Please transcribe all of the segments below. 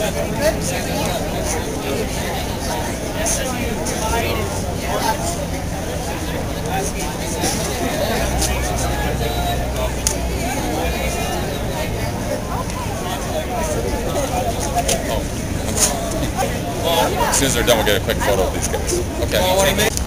As soon as they're done, we'll get a quick photo of these guys. Okay.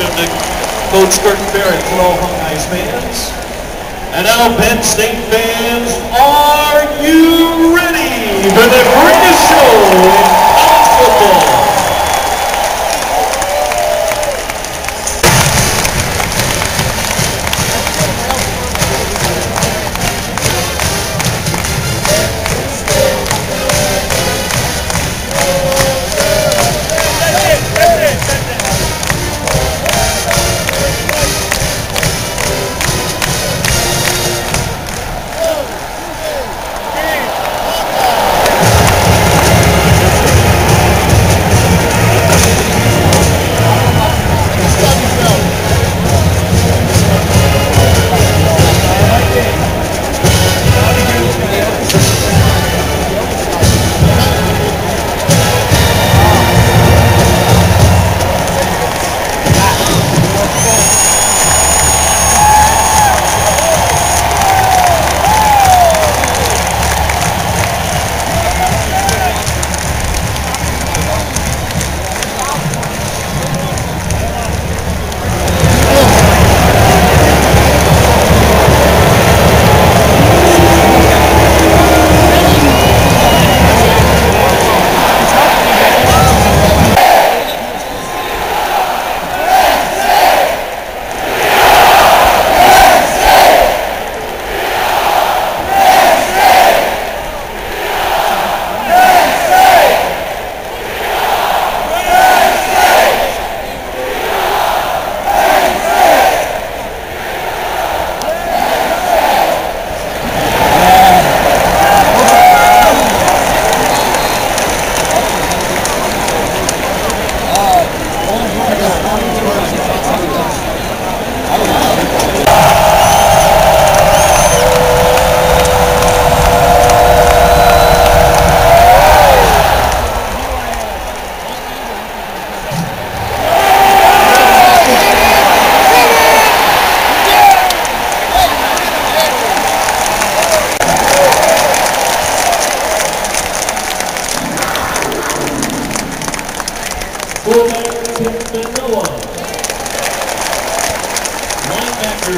And the coach Curtin Barrett for all Hawkeyes fans. And now Penn State fans, are you ready for the greatest show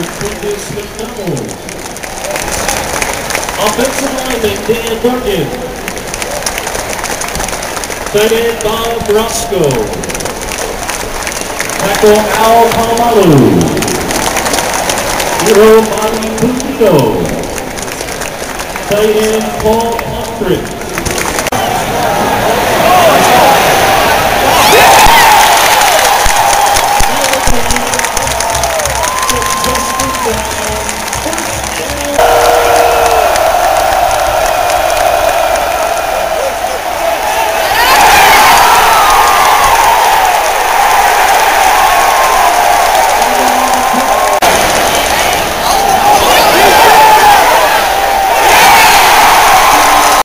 Quintus McDonald. Offensive lineman Dan Morgan. Tight end Bob Roscoe. Tackle Al Palamalu. Hero Bobby Pulido. Tight end Paul Humphrey.